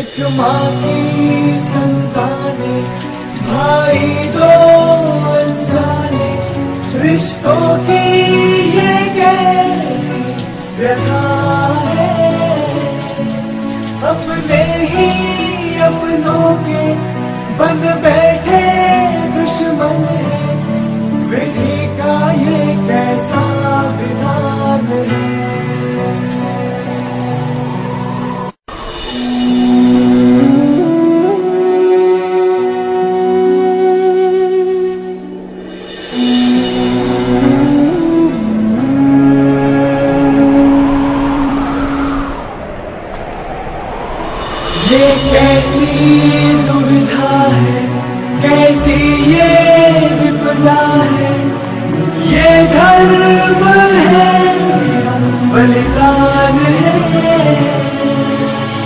ایک ماں کی سنتانے بھائی دو انجانے رشتوں کی یہ کیسی رکھا یہ کیسی دودھا ہے؟ کیسی یہ وپدا ہے؟ یہ دھرم ہے یا بلیدان ہے۔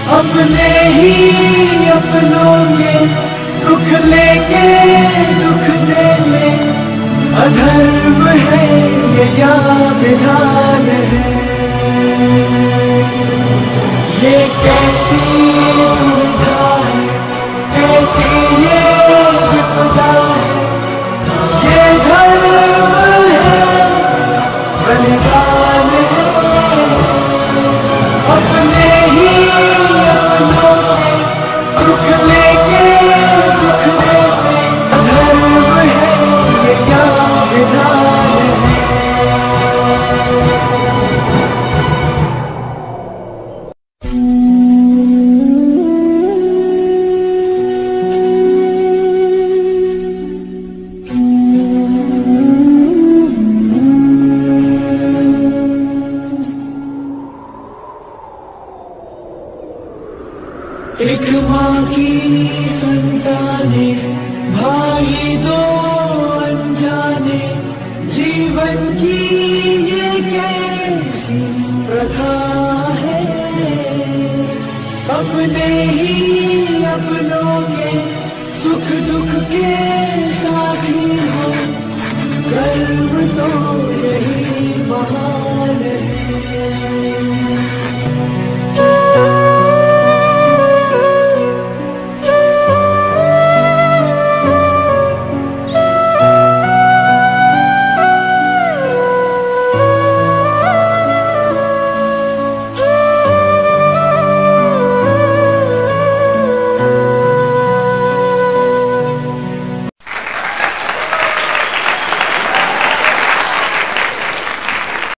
اپنے ہی اپنوں کے سکھ لے کے دکھ دینے، ادھرم ہے، یہ یا بدھان ہے۔ یہ کیسی بلیدان ہے ایک ماں کی سنتانے بھائی دو انجانے، جیون کی یہ کیسی پرتھا ہے؟ اپنے ہی اپنوں کے سکھ دکھ کے